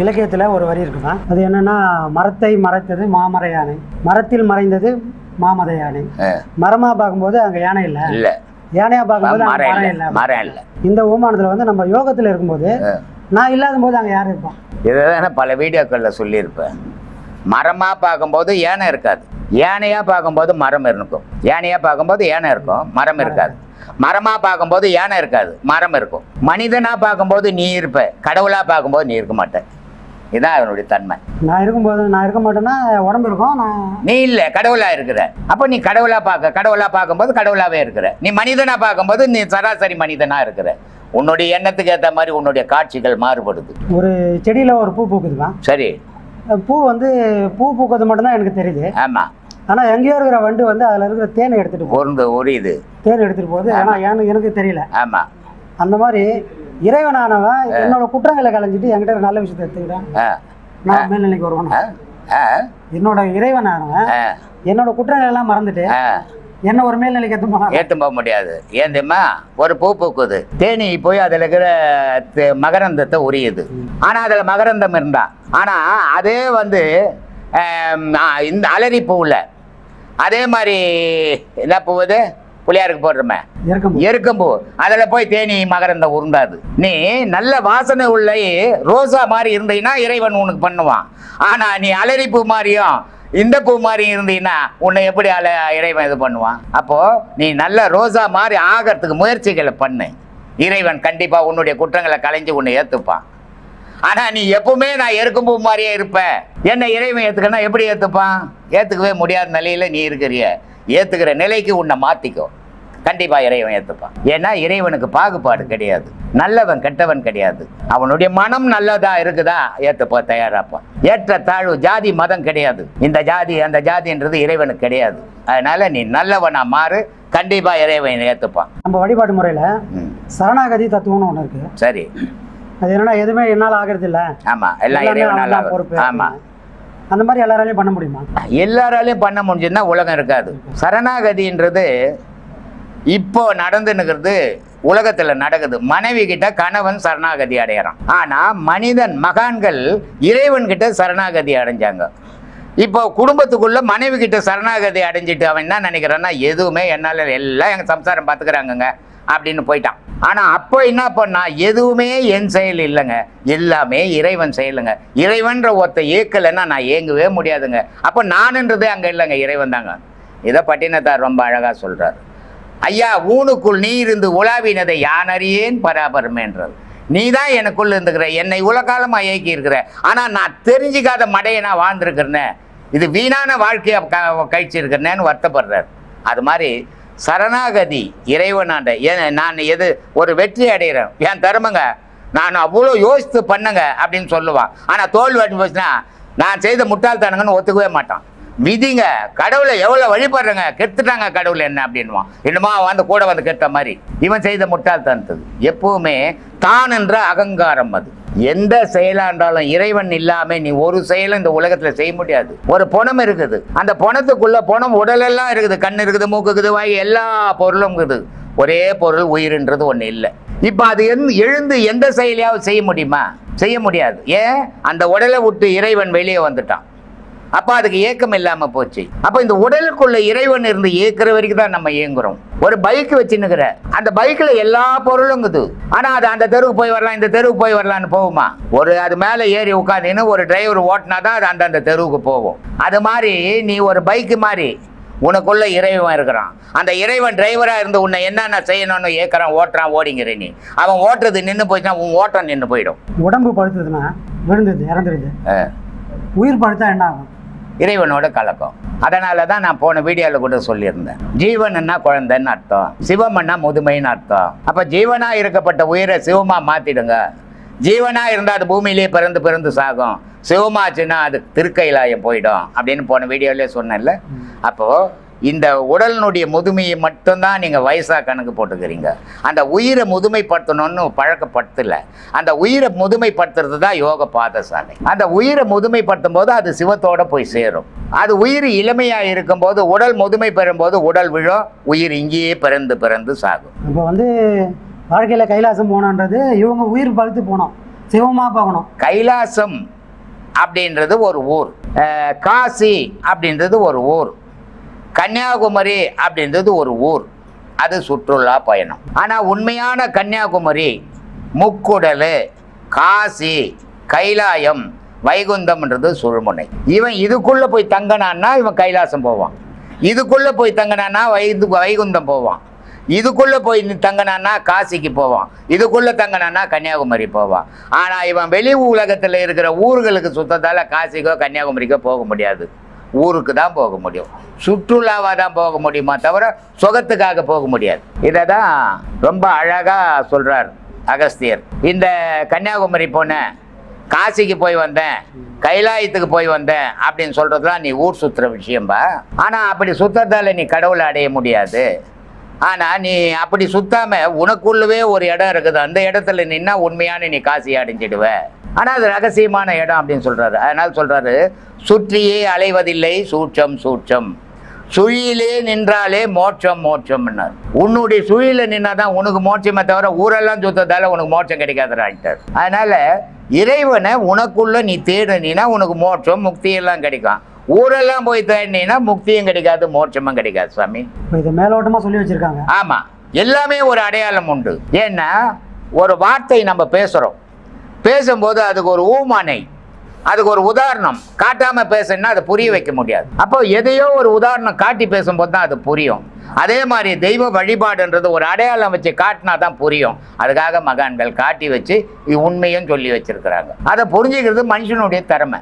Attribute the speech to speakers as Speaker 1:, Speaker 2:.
Speaker 1: இலக்கியத்தில் ஒரு வரி இருக்குமா? அது என்னன்னா மரத்தை மறைத்தது மாமர யானை மரத்தில் மறைந்தது மாமத யானை.
Speaker 2: ஆ,
Speaker 1: மரமா பார்க்கும்போது அங்க யானை இல்லை?
Speaker 2: இல்ல.
Speaker 1: யானையா பார்க்கும்போது
Speaker 2: மரம் இல்ல. மரம் இல்ல.
Speaker 1: இந்த ஓமானத்துல வந்து நம்ம யோகத்துல இருக்கும்போது நான் இல்லாத போது அங்க யார் இருப்பான்
Speaker 2: இதுதான் பல வீடியோக்களில் சொல்லியிருப்பேன் மரமாக பார்க்கும்போது யானை இருக்காது. யானையாக பார்க்கும்போது மரம் இருக்கும். யானையாக பார்க்கும்போது யானை இருக்கும். மரம் இருக்காது. மரமாக பார்க்கும்போது யானை இருக்காது. மரம் இருக்கும். மனிதனாக பார்க்கும்போது நீ இருப்ப. கடவுளாக பார்க்கும்போது நீ இருக்க மாட்ட. இதுதான் அதனுடைய தன்மை.
Speaker 1: நான் இருக்கும்போது நான் இருக்க மாட்டேன்னா உடம்பு இருக்கும் நான்
Speaker 2: நீ இல்லை கடவுளாக இருக்கிற. அப்போ நீ கடவுளாக பார்க்க கடவுளாக பார்க்கும்போது கடவுளாகவே இருக்கிற. நீ மனிதனாக பார்க்கும்போது நீ சராசரி மனிதனாக இருக்கிற. உன்னுடைய எண்ணத்துக்கு ஏற்ற மாதிரி உன்னுடைய காட்சிகள் மாறுபடுது.
Speaker 1: ஒரு செடியில ஒரு பூ பூக்குதுமா
Speaker 2: சரி.
Speaker 1: பூ வந்து பூ பூக்கிறது மட்டும்தான் எனக்கு தெரியுது.
Speaker 2: ஆமாம்
Speaker 1: ஆனா எங்கேயோ இருக்கிற வண்டு வந்து அதுல இருக்கிற தேனை எடுத்துட்டு போகுது
Speaker 2: பொருந்து உரியுது.
Speaker 1: தேன் எடுத்துட்டு போகுது. ஆனா ஏன்னு எனக்கு தெரியல.
Speaker 2: ஆமாம்
Speaker 1: அந்த மாதிரி இறைவனானவன் என்னோட குற்றங்களை கலைஞ்சிட்டு என்கிட்ட நல்ல விஷயத்தை எடுத்துக்கிட்டேன் நான் மேல்நிலைக்கு வருவேன். என்னோட இறைவனானவன் என்னோட குற்றங்கள் எல்லாம் மறந்துட்டு என்ன ஒரு மேல்நிலைக்கு எடுத்து போனான்.
Speaker 2: ஏற்று போக முடியாது. ஏன் தெரியுமா? ஒரு பூ பூக்குது. தேனி போய் அதில் இருக்கிற மகரந்தத்தை உரியுது. ஆனால் அதில் மகரந்தம் இருந்தா. ஆனால் அதே வந்து இந்த அலரி பூவில். அதே மாதிரி என்ன பூவுது புளியாருக்கு போடுறோமே எருக்கம்பூ அதில் போய் தேனி மகரந்தம் உருந்தாது நீ நல்ல வாசனை உள்ள ரோசா மாதிரி இருந்தீங்கன்னா இறைவன் உனக்கு பண்ணுவான். ஆனால் நீ அலரி பூ மாதிரியும் இந்த பூ மாதிரி இருந்தீங்கன்னா உன்னை எப்படி அல இறைவன் இது பண்ணுவான்? அப்போது நீ நல்ல ரோசா மாதிரி ஆகிறதுக்கு முயற்சிகளை பண்ணு. இறைவன் கண்டிப்பாக உன்னுடைய குற்றங்களை கலைஞ்சு உன்னை ஏற்றுப்பான் ஆனால் நீ எப்பவுமே நான் எருக்கம்பூ மாதிரியே இருப்பேன் என்ன இறைவன் ஏற்றுக்கன்னா எப்படி ஏற்றுப்பான் ஏற்றுக்கவே முடியாத நிலையில் நீ இருக்கிறிய. ஏற்றுக்கிற நிலைக்கு உன்னை மாற்றிக்கோ கண்டிப்பாக இறைவன் ஏற்றுப்பான் ஏன்னா இறைவனுக்கு பாகுபாடு கிடையாது. நல்லவன் கெட்டவன் கிடையாது. அவனுடைய மனம் நல்லதா இருக்குதா? ஏற்றுப்போ தயாராப்பான். ஏற்ற தாழ்வு ஜாதி மதம் கிடையாது. இந்த ஜாதி அந்த ஜாதின்றது இறைவனுக்கு கிடையாது. அதனால நீ நல்லவனா மாறு கண்டிப்பாக இறைவன் ஏற்றுப்பான்
Speaker 1: நம்ம வழிபாட்டு முறையில சரணாகதி தத்துவம்னு ஒண்ணு இருக்கு.
Speaker 2: சரி.
Speaker 1: அது என்னன்னா எதுவுமே என்னால ஆகிறது இல்ல.
Speaker 2: ஆமாம் எல்லாம் இறைவனால்.
Speaker 1: பொறுப்பு.
Speaker 2: ஆமாம்
Speaker 1: அந்த மாதிரி எல்லாராலையும் பண்ண முடியுமா?
Speaker 2: எல்லாராலையும் பண்ண முடிஞ்சுன்னா உலகம் இருக்காது. சரணாகதின்றது இப்போ நடந்துன்னுக்கிறது உலகத்தில் நடக்குது. மனைவி கிட்ட கணவன் சரணாகதி அடையிறான். ஆனால் மனிதன் மகான்கள் இறைவன் கிட்ட சரணாகதி அடைஞ்சாங்க. இப்போ குடும்பத்துக்குள்ள மனைவி கிட்ட சரணாகதி அடைஞ்சிட்டு அவன் என்ன நினைக்கிறான்னா எதுவுமே என்னால் எல்லாம் எங்கள் சம்சாரம் பார்த்துக்கிறாங்கங்க அப்படின்னு போயிட்டான். ஆனால் அப்போ என்ன பண்ணா எதுவுமே என் செயல் இல்லைங்க. எல்லாமே இறைவன் செயலுங்க. இறைவன்ற ஒருத்த இயக்கலைன்னா நான் இயங்கவே முடியாதுங்க. அப்போ நானுன்றதே அங்கே இல்லைங்க இறைவன் தாங்க. இதை பட்டினத்தார் ரொம்ப அழகாக சொல்கிறார் ஐயா ஊனுக்குள் நீ இருந்து உலாவினதை யான் அறியேன்? பராபரமேன்றது நீ தான் எனக்குள்ள இருந்துக்கிற என்னை உலகாலமாக இயக்கி இருக்கிற ஆனால் நான் தெரிஞ்சிக்காத மடையை நான் வாழ்ந்துருக்கிறேனே. இது வீணான வாழ்க்கையை க கழிச்சிருக்கிறேன்னு வருத்தப்படுறார். அது மாதிரி சரணாகதி இறைவனாண்ட ஏன் நான் எது ஒரு வெற்றி அடைகிறேன்? என் தருமங்க? நான் அவ்வளோ யோசித்து பண்ணுங்க அப்படின்னு சொல்லுவான். ஆனால் தோல்வி அடி போச்சுன்னா நான் செய்த முட்டாள்தனங்கன்னு ஒத்துக்கவே மாட்டான். விதிங்க கடவுளை எவ்வளோ வழிபடுறங்க? கெடுத்துட்டாங்க கடவுள் என்ன அப்படின்வான் என்னமா வந்து கூட வந்து கெட்ட மாதிரி. இவன் செய்த முட்டாள்தனத்துக்கு எப்பவுமே தான் என்ற அகங்காரம் அது. எந்த செயலாண்டாலும் இருந்தாலும் இறைவன் இல்லாம நீ ஒரு செயலும் இந்த உலகத்துல செய்ய முடியாது. ஒரு பணம் இருக்குது. அந்த பொணத்துக்குள்ள பணம் உடலெல்லாம் இருக்குது. கண் இருக்குது மூக்கு இருக்குது வாய் எல்லா பொருளும் இருக்குது. ஒரே பொருள் உயிர்ன்றது ஒண்ணு இல்லை. இப்போ அது எந் எழுந்து எந்த செயலையாவது செய்ய முடியுமா? செய்ய முடியாது. ஏன்? அந்த உடலை விட்டு இறைவன் வெளியே வந்துட்டான். அப்போ அதுக்கு ஏக்கம் இல்லாம போச்சு. அப்போ இந்த உடலுக்குள்ள இறைவன் இருந்து இயக்குற வரைக்கும் தான் நம்ம இயங்குறோம். ஒரு பைக் வச்சுன்னுக்கிற அந்த பைக்ல எல்லா பொருளும் இருக்குது ஆனா அது அந்த தெருவுக்கு போய் வரலாம் இந்த தெருவுக்கு போய் வரலாம்னு போகுமா? ஒரு அது மேல ஏறி உட்காந்துன்னு ஒரு டிரைவர் ஓட்டினா தான் அது அந்தந்த தெருவுக்கு போகும். அது மாதிரி நீ ஒரு பைக்கு மாதிரி உனக்குள்ள இறைவன் இருக்கிறான். அந்த இறைவன் டிரைவரா இருந்து உன்னை என்னென்ன செய்யணும்னு ஏற்கிறான் ஓட்டுறான் ஓடிங்கிற நீ. அவன் ஓட்டுறது நின்று போச்சுன்னா உன் ஓட்டம் நின்று போயிடும்.
Speaker 1: உடம்பு படுத்ததுன்னா விழுந்தது இறந்துருது. உயிர் படுத்தா என்ன ஆகும்?
Speaker 2: இறைவனோட கலக்கம். அதனால தான் நான் போன வீடியோவில் கூட சொல்லியிருந்தேன். ஜீவன்னா குழந்தைன்னு அர்த்தம். சிவம்னா முதுமைன்னு அர்த்தம். அப்போ ஜீவனாக இருக்கப்பட்ட உயிரை சிவமாக மாற்றிடுங்க ஜீவனாக இருந்தால் அது பூமியிலேயே பிறந்து பிறந்து சாகும். சிவமாச்சுன்னா அது திருக்கைலாயம் போயிடும் அப்படின்னு போன வீடியோவிலே சொன்னேன்ல. அப்போது இந்த உடலினுடைய முதுமையை மட்டும்தான் நீங்கள் வயசாக கணக்கு போட்டுக்கிறீங்க. அந்த உயிரை முதுமைப்படுத்தணும்னு பழக்கப்படுத்தல. அந்த உயிரை முதுமைப்படுத்துறது தான் யோக பாதசாலை. அந்த உயிரை முதுமைப்படுத்தும் போது அது சிவத்தோட போய் சேரும். அது உயிர் இளமையாக இருக்கும்போது உடல் முதுமை பெறும்போது உடல் விழும் உயிர் இங்கேயே பிறந்து பிறந்து சாகும்.
Speaker 1: இப்போ வந்து வாழ்க்கையில கைலாசம் போனோன்றது இவங்க உயிர் பழுத்து போனோம். சிவமாக பார்க்கணும்
Speaker 2: கைலாசம் அப்படின்றது ஒரு ஊர். காசி அப்படின்றது ஒரு ஊர். கன்னியாகுமரி அப்படின்றது ஒரு ஊர். அது சுற்றுலா பயணம். ஆனால் உண்மையான கன்னியாகுமரி முக்குடல் காசி கைலாயம் வைகுந்தம்ன்றது சுழுமுனை. இவன் இதுக்குள்ளே போய் தங்கினான்னா இவன் கைலாசம் போவான். இதுக்குள்ளே போய் தங்கினான்னா வைகுந்த வைகுந்தம் போவான். இதுக்குள்ளே போய் தங்கினான்னா காசிக்கு போவான். இதுக்குள்ளே தங்கினான்னா கன்னியாகுமரி போவான். ஆனால் இவன் வெளி உலகத்தில் இருக்கிற ஊர்களுக்கு சுத்தத்தால் காசிக்கோ கன்னியாகுமரிக்கோ போக முடியாது. ஊருக்கு தான் போக முடியும். சுற்றுலாவாக தான் போக முடியுமா தவிர சுகத்துக்காக போக முடியாது. இதை தான் ரொம்ப அழகாக சொல்கிறார் அகஸ்தியர். இந்த கன்னியாகுமரி போனேன் காசிக்கு போய் வந்தேன் கைலாயத்துக்கு போய் வந்தேன் அப்படின்னு சொல்கிறதுலாம் நீ ஊர் சுற்றுற விஷயம்பா. ஆனால் அப்படி சுத்தத்தால் நீ கடவுளை அடைய முடியாது. ஆனால் நீ அப்படி சுத்தாமல் உனக்குள்ளவே ஒரு இடம் இருக்குது. அந்த இடத்துல நின்னா உண்மையான நீ காசி அடைஞ்சிடுவ. ஆனால் அது ரகசியமான இடம் அப்படின்னு சொல்கிறாரு அதனால் சொல்கிறாரு சுற்றியே அலைவதில்லை சூட்சம் சூட்சம். சுழியிலே நின்றாலே மோட்சம் மோட்சம்னார் உன்னுடைய சுழியில நின்னாதான் உனக்கு மோட்சமே தவிர ஊரெல்லாம் சுத்ததால உனக்கு மோட்சம் கிடைக்காதுறான்ட்டார் அதனால இறைவனை உனக்குள்ள நீ தேடினா உனக்கு மோட்சம் முக்தி எல்லாம் கிடைக்கும். ஊரெல்லாம் போய் தேடினா முக்தியும் கிடைக்காது மோட்சமும் கிடைக்காது
Speaker 1: இப்போ இதை மேலோட்டமாக சொல்லி வச்சுருக்காங்க.
Speaker 2: ஆமா. எல்லாமே ஒரு அடையாளம் உண்டு. ஏன்னா ஒரு வார்த்தை நம்ம பேசுறோம். பேசும்போது அதுக்கு ஒரு ஊமானை அதுக்கு ஒரு உதாரணம். காட்டாம பேசணும்னா அதை புரிய வைக்க முடியாது. அப்போ எதையோ ஒரு உதாரணம் காட்டி பேசும்போது தான் அது புரியும். அதே மாதிரி தெய்வ வழிபாடுன்றது ஒரு அடையாளம் வச்சு காட்டினா தான் புரியும். அதுக்காக மகான்கள் காட்டி வச்சு உண்மையும் சொல்லி வச்சிருக்கிறாங்க. அதை புரிஞ்சுக்கிறது மனுஷனுடைய திறமை.